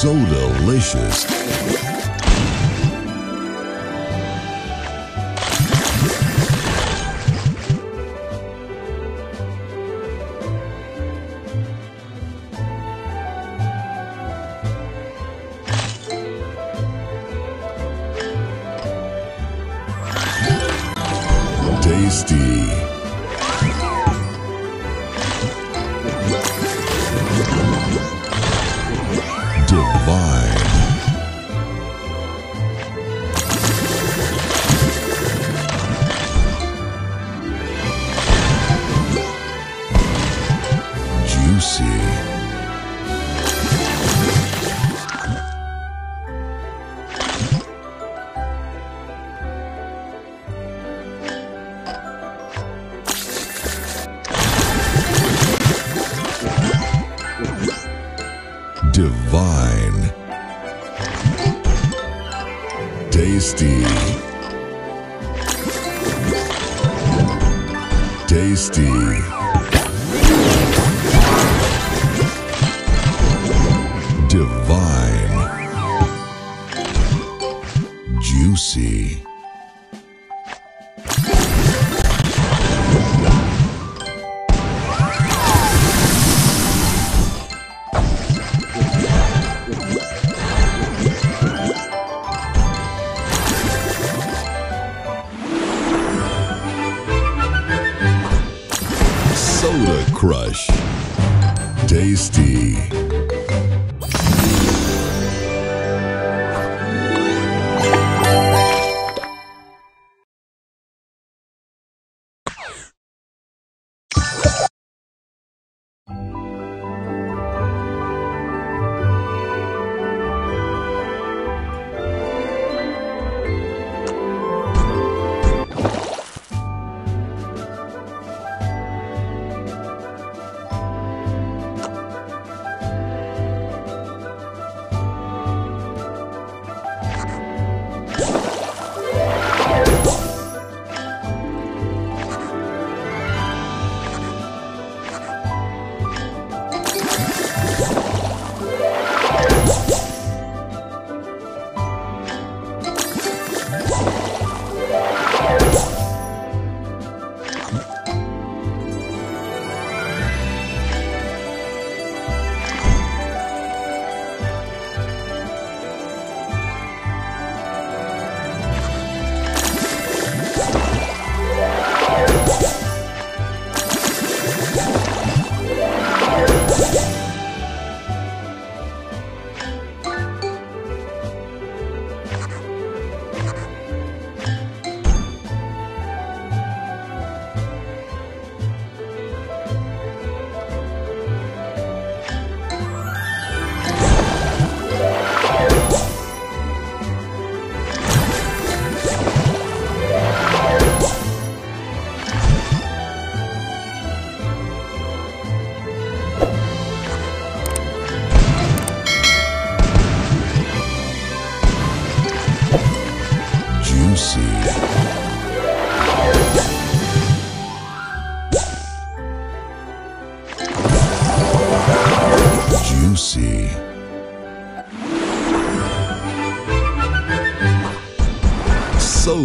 Sodalicious. Tasty. Juicy. Divine. Tasty. Tasty. Divine. Juicy. Soda Crush. Tasty.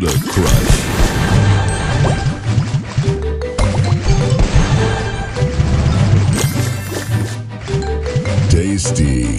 Soda Crush. Tasty.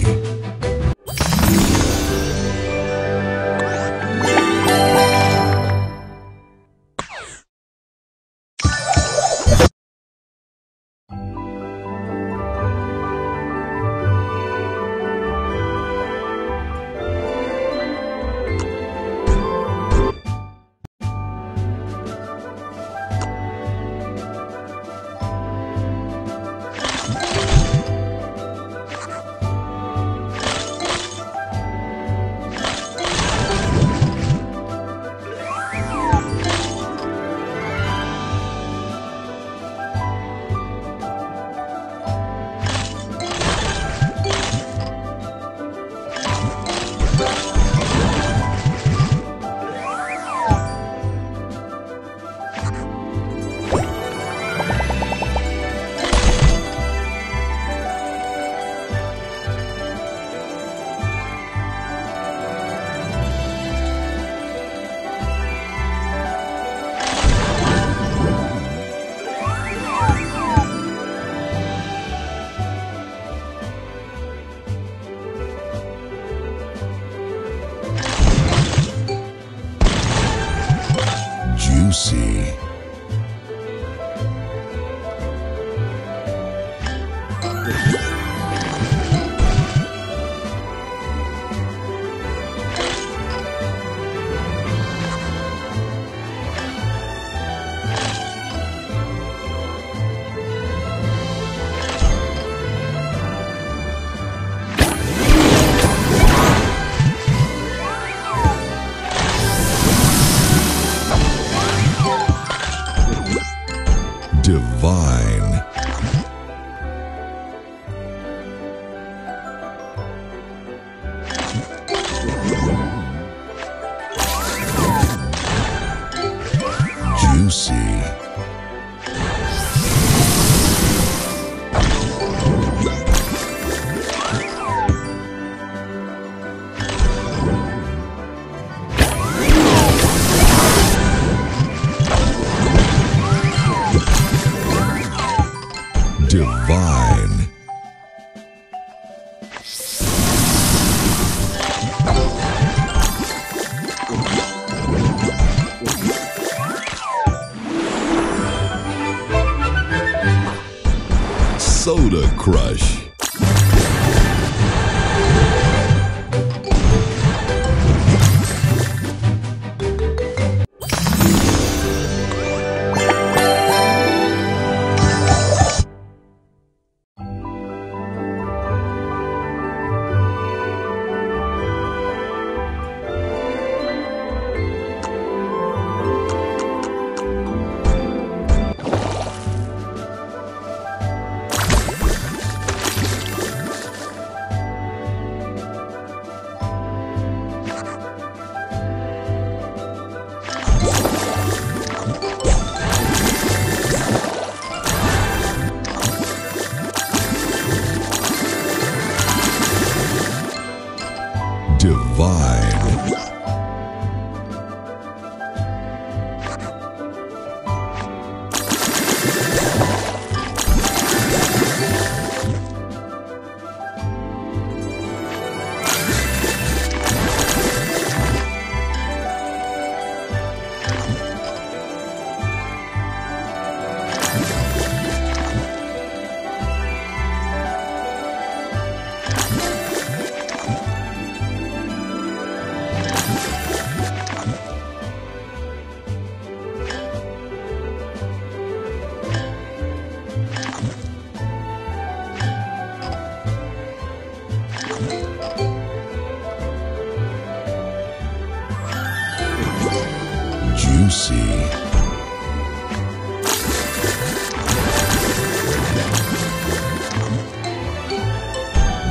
Soda Crush. Divine. Juicy.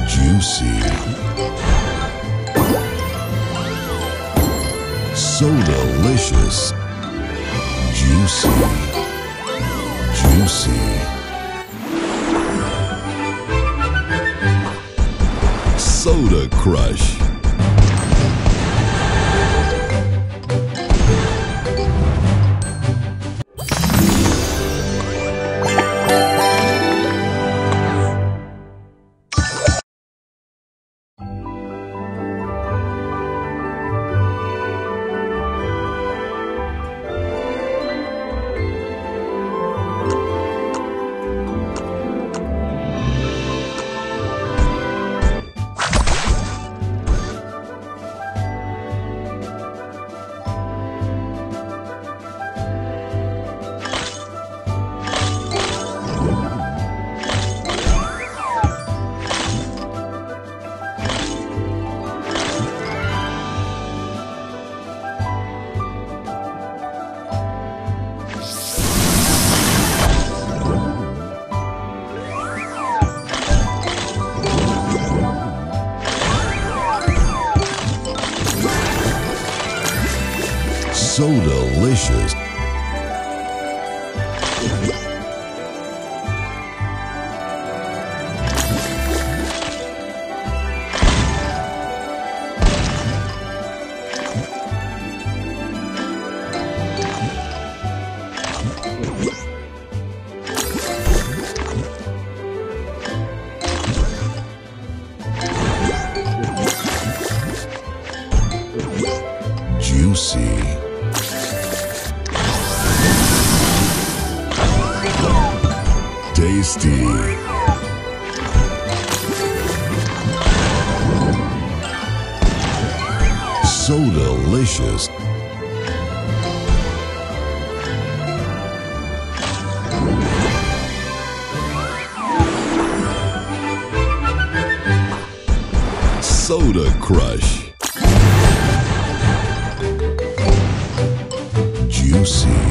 Juicy. So delicious. Juicy. Juicy. Soda Crush. Sodalicious. Windows. Soda Crush. Juicy.